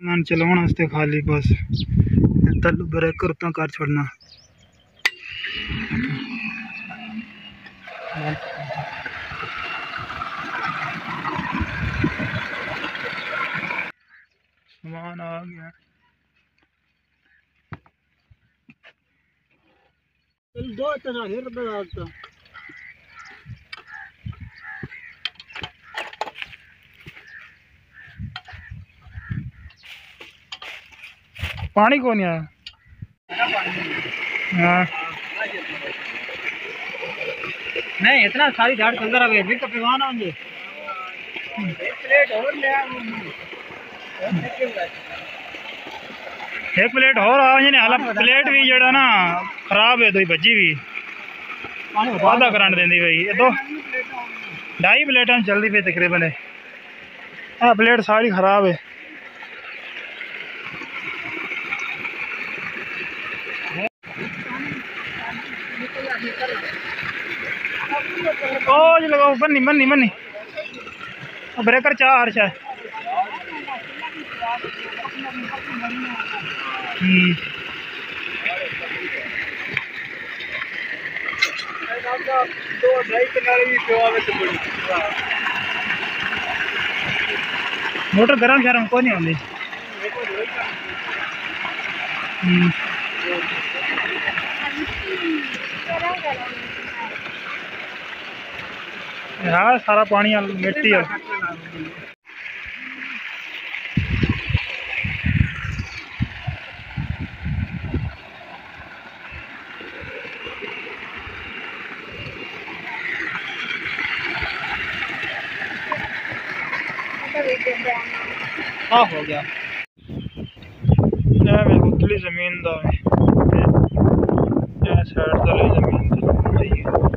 मैं चलाने खाली बस तलू ब्रेकर उतना कर छोड़ना सामान आ गया दो तरह फिर बदलता पानी कौन आया हाँ। नहीं इतना सारी झाड़ चलता रहा फिर तो पिवान होंगे एक प्लेट और आ जाने प्लेट भी जड़ा ना खराब है दोई भज्जी भी। वादा करंट देंदी भाई। ये दो ढाई प्लेटां चलदी पे तकरीबन। है हाँ प्लेट सारी खराब है। ओ जी लगाओ, बन्नी बन्नी बन्नी। ब्रेकर चाह हर शायद हम्म। दो ढाई किनारे भी पिवा में तो मोटर गरम शरम को नहीं आती हम्म हाँ। सारा पानी मिट्टी है। हाँ, हो गया। ज़मीन साइड ज़मीन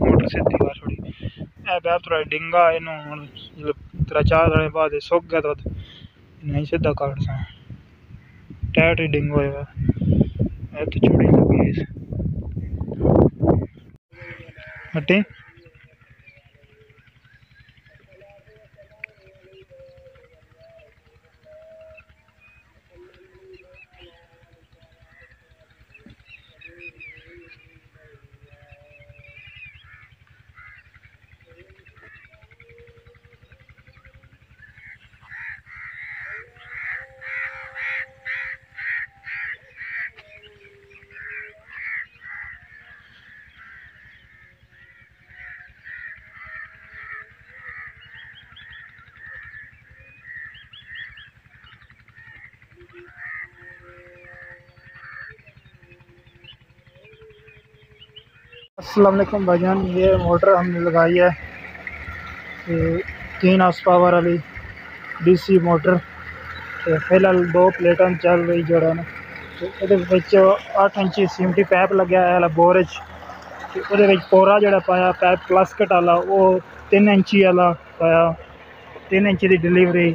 मोटर सीधी कर छोड़ी ए बैब थोड़ा डिंगा इन्हों हूँ चार दिन बाद सुक गया तो नहीं सीधा काट सा टाइट ही डिंग हो तो छोड़ी लगी हटी असलम भाईजान ये मोटर हमने लगाई है। तीन हाउस पावर वाली डीसी मोटर। तो फ़िलहाल दो प्लेटा चल रही जोड़ा ने तो अठ इंची सीमटी पैप लग्या है बोरेज। तो च पोरा जोड़ा पाया पैप प्लास्कट आला, वो तीन इंची आला पाया। तीन इंची की डिलीवरी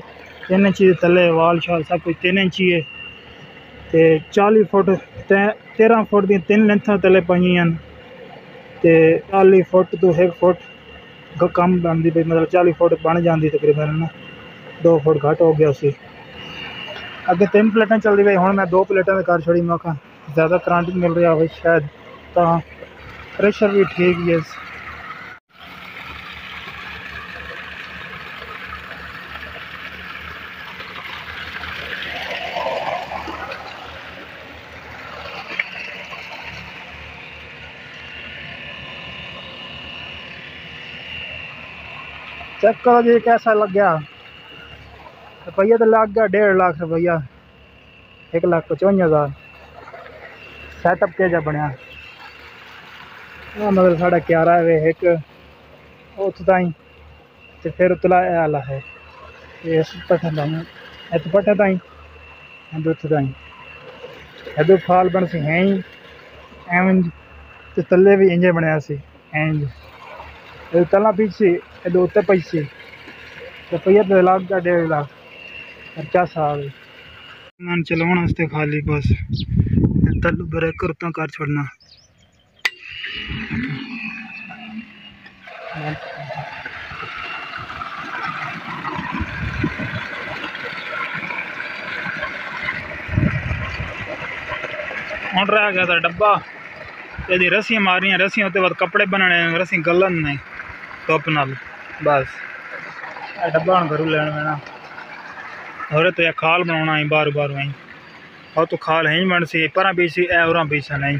तीन इंची थले वाल शाल, सब कुछ तीन इंची है। तो चाली फुट तेरह फुट दिन तीन लेंथा थले पाइं ਤੇ 40 ਫੁੱਟ ਤੋਂ 1 ਫੁੱਟ ਗ- ਕਮ ਬਣਦੀ ਪਈ, ਮਤਲਬ 40 ਫੁੱਟ ਬਣ ਜਾਂਦੀ ਤਕਰੀਬਨ ਨਾ। 2 ਫੁੱਟ ਘੱਟ ਹੋ ਗਿਆ ਸੀ। ਅੱਗੇ ਤਿੰਨ ਪਲੇਟਾਂ ਚੱਲਦੀ ਪਈ, ਹੁਣ ਮੈਂ ਦੋ ਪਲੇਟਾਂ ਦੇ ਕਰ ਛੜੀ ਮੈਂ ਕਿਹਾ, ਜ਼ਿਆਦਾ ਕਰੰਟ ਮਿਲ ਰਿਹਾ ਹੋਵੇ ਸ਼ਾਇਦ ਤਾਂ ਪ੍ਰੈਸ਼ਰ ਵੀ ਠੀਕ ਹੀ ਹੈ। चेक करो जी, कैसा लग गया? रुपया तो लग गया, डेढ़ लाख रुपया। एक लाख पचवंजा हज़ार। सैटअप के जा बनया मतलब साढ़ा ग्यारह वे, एक उत ताई। तो फिर उतला आला है। इस पठे ताई इत पठे ताई। अद उत ताई। अद फाल बन सी है एवं तो तले भी इंजे बनया सी। एंज। तला पीछे ਇਹ ਤਲਾ ਪਿੱਛੇ ਇਹਦੇ ਉੱਤੇ ਪਈ ਸੀ ਤੇ ਪਈਆ ਤੇ ਲੱਗ ਗਿਆ ਡੇਢ ਲੱਖ ਖਰਚਾ ਸਾਲ ਮਨ ਚਲਾਉਣ ਵਾਸਤੇ ਖਾਲੀ ਬਸ ਤੱਲੂ ਬ੍ਰੇਕਰ ਤੋਂ ਕਰ ਛੱਡਣਾ ਹੁਣ ਰਹਿ ਗਿਆ ਤਾਂ ਡੱਬਾ ਇਹਦੀ ਰੱਸੀਆਂ ਮਾਰੀਆਂ ਰੱਸੀਆਂ ਉੱਤੇ ਬਾਅਦ ਕੱਪੜੇ ਬਣਾਣੇ ਰੱਸੀ ਗਲਨ ਨਹੀਂ ਧੁੱਪ ਨਾਲ बस। डब्बा हम घरू लैन पैना और तो खाल बना बार बार आई। और तो खाल है बन सी पर बीसी ए और बीसन आई